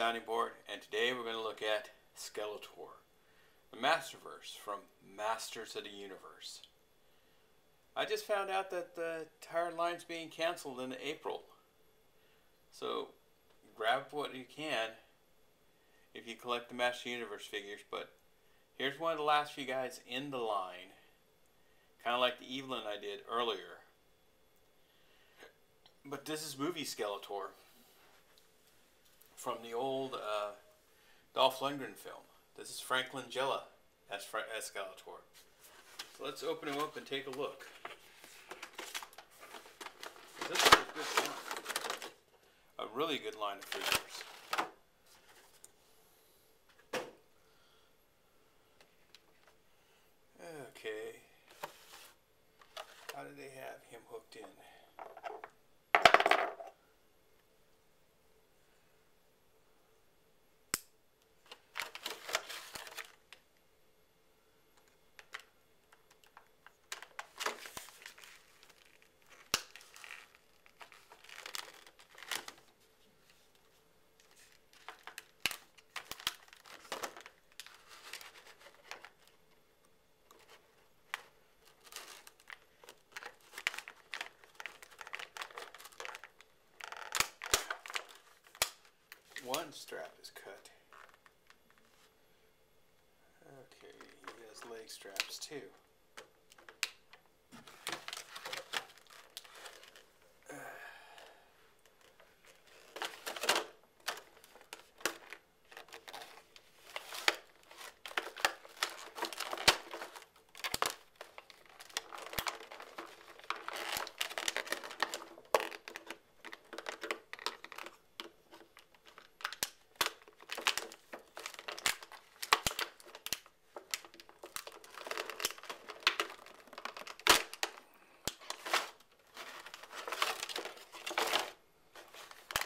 Sounding Board, and today we're going to look at Skeletor, the Masterverse from Masters of the Universe. I just found out that the entire line's being canceled in April. So grab what you can if you collect the Master Universe figures, but here's one of the last few guys in the line. Kind of like the Evil-Lyn I did earlier. But this is movie Skeletor from the old uh, Dolph Lundgren film. This is Frank Langella as, Fra- as Skeletor. So let's open him up and take a look. This is a good line. A really good line of figures. Okay. How do they have him hooked in? One strap is cut. Okay, he has leg straps too.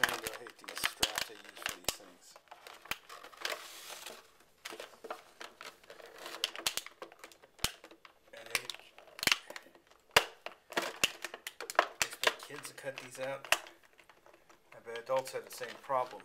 Man, do I hate these straps they use for these things. And they expect kids to cut these out. I bet adults have the same problem.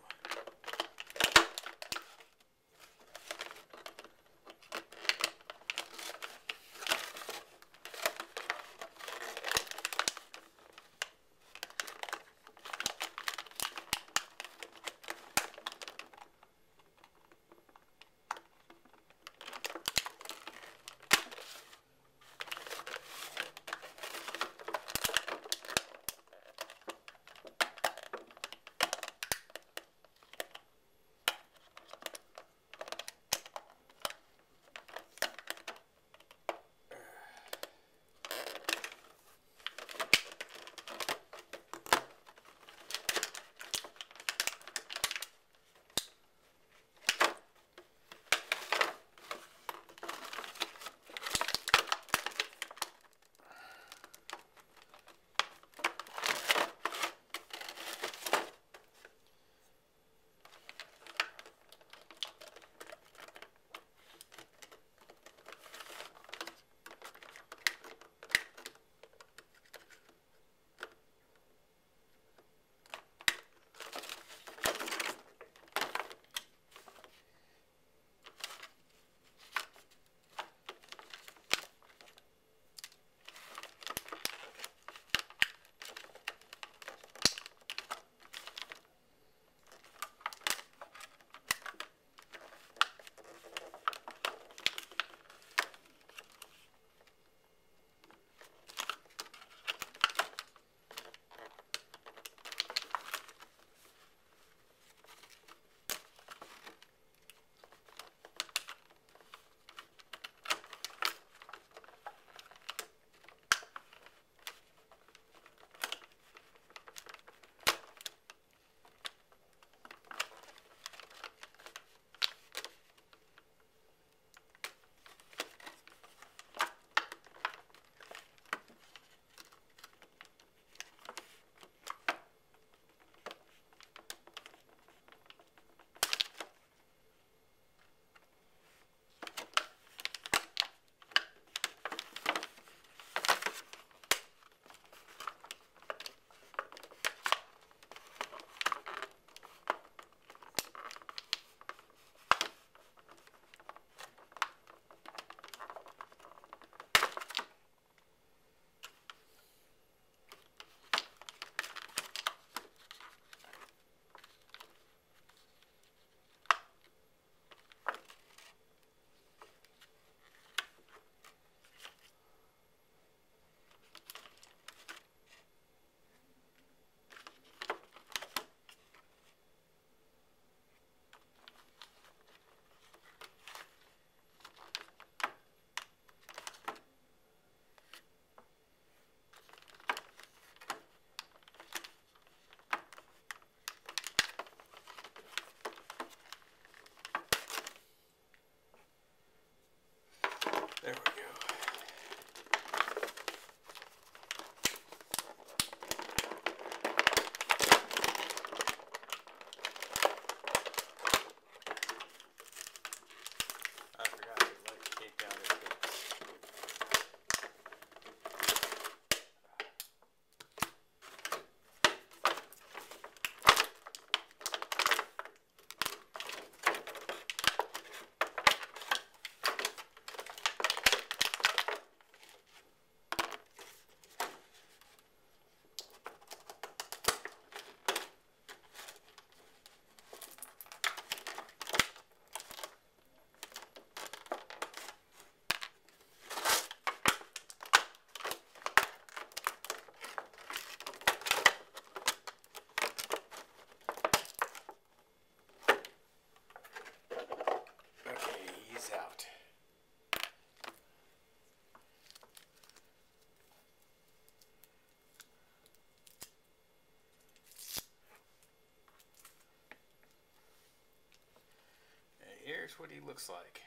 Here's what he looks like.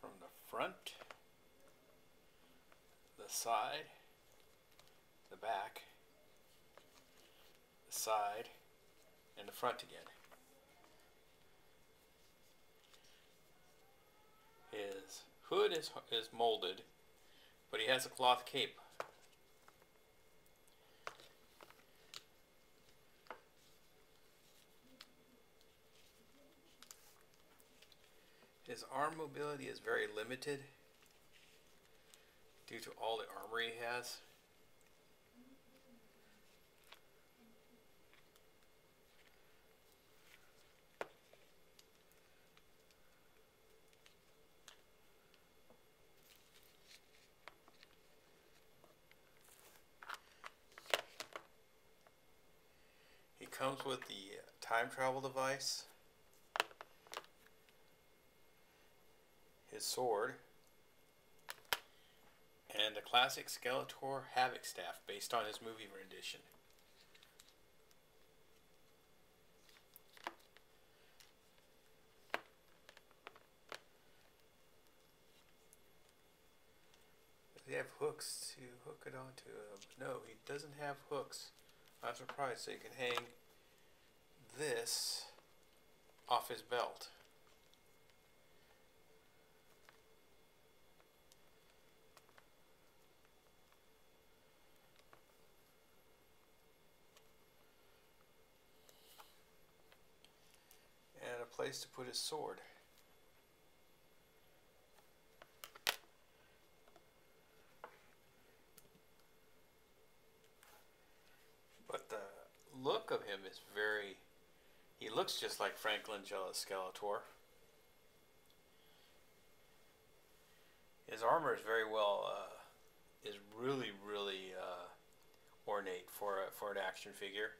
From the front, the side, the back, the side, and the front again. His hood is, is molded, but he has a cloth cape. His arm mobility is very limited due to all the armor he has. He comes with the time travel device, sword, and the classic Skeletor Havoc staff based on his movie rendition. He have hooks to hook it onto? him. no, he doesn't have hooks. I'm surprised. So you can hang this off his belt. And a place to put his sword. But the look of him is very. He looks just like Frank Langella's Skeletor. His armor is very well. Uh, is really really uh, ornate for a, for an action figure.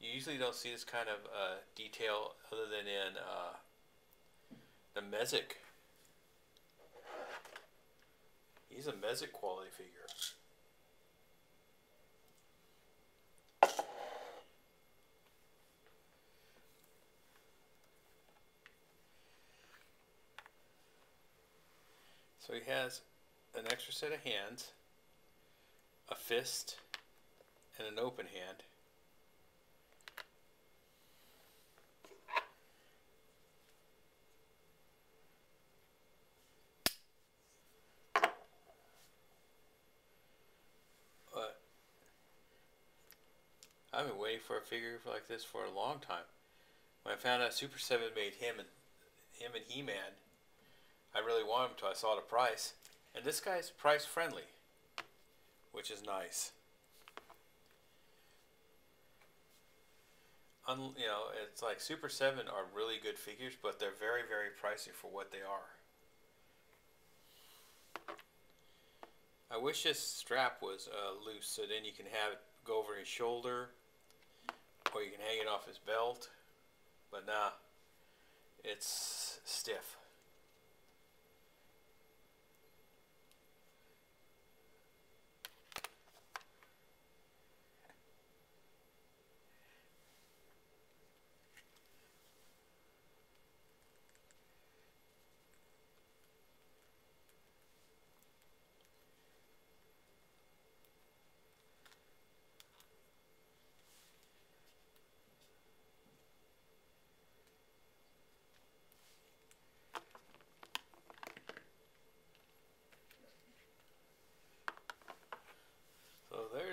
You usually don't see this kind of uh, detail other than in uh, the Mezco. He's a Mezco quality figure. So he has an extra set of hands, a fist, and an open hand. But I've been waiting for a figure like this for a long time. When I found out Super 7 made him and him and He-Man, I really wanted him until I saw the price. And this guy's price friendly, which is nice. Un, you know, it's like Super 7 are really good figures, but they're very, very pricey for what they are. I wish this strap was uh, loose so then you can have it go over his shoulder or you can hang it off his belt. But nah, it's stiff.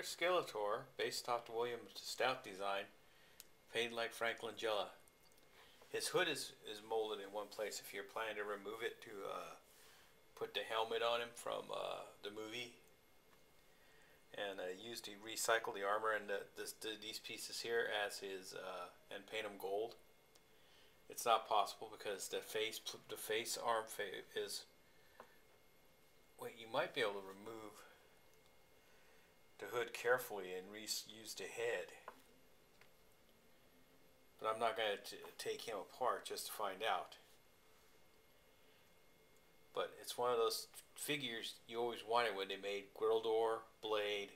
Skeletor, based off the William Stout design, painted like Frank Langella. His hood is, is molded in one place if you're planning to remove it to uh, put the helmet on him from uh, the movie. And uh, used to recycle the armor and the, this, the, these pieces here as his uh, and paint them gold. It's not possible because the face the face arm fa is. Wait, you might be able to remove the hood carefully and reuse the head. But I'm not going to take him apart just to find out. But it's one of those figures you always wanted when they made Gwildor, Blade,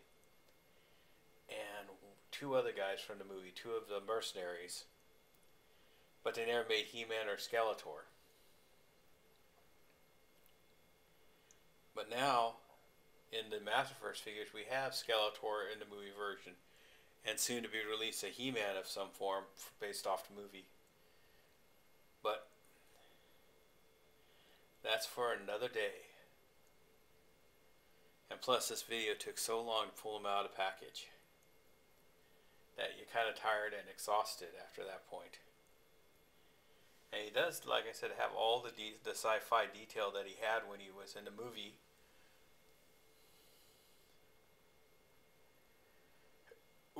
and two other guys from the movie, two of the mercenaries. But they never made He-Man or Skeletor. But now, in the Masterverse figures, we have Skeletor in the movie version, and soon to be released a He-Man of some form based off the movie. But that's for another day. And plus, this video took so long to pull them out of the package that you're kind of tired and exhausted after that point. And he does, like I said, have all the the sci-fi detail that he had when he was in the movie.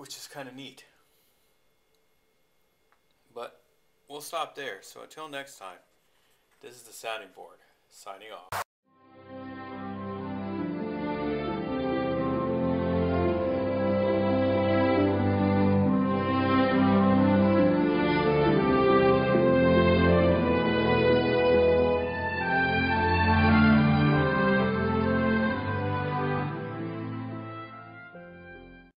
Which is kind of neat. But we'll stop there. So until next time, this is the sounding board, signing off.